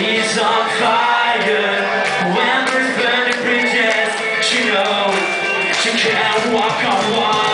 She's on fire when there's burning bridges. She knows she can't walk on water.